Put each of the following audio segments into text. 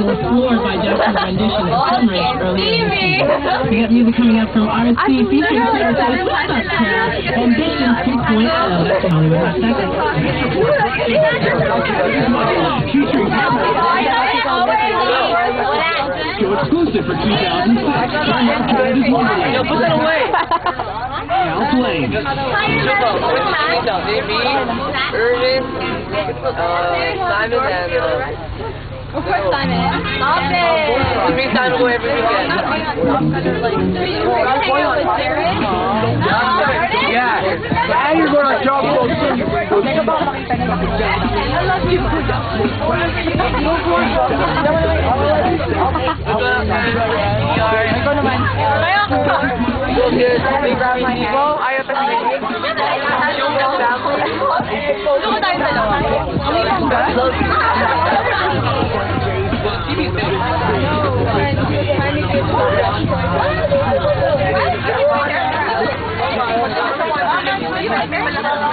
I was floored by Jackson's rendition of Sunrise earlier this season. We got music coming up from RC featuring Taylor Swift, What's Up Town, Ambition 2.0. That's in Hollywood Hot Second. Show exclusive for 2006. Turn up Canada's Wonderland. Yo, put that away. Al Flame. Irvin, uh, Simon, and uh, Of course, Simon. Stop it. we meet Simon away every weekend. Yeah. And you're going to job both I love you. Ayaw pa Gusto ko tayo dalawa. Okay lang ba?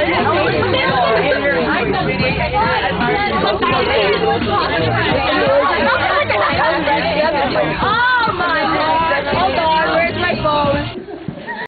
I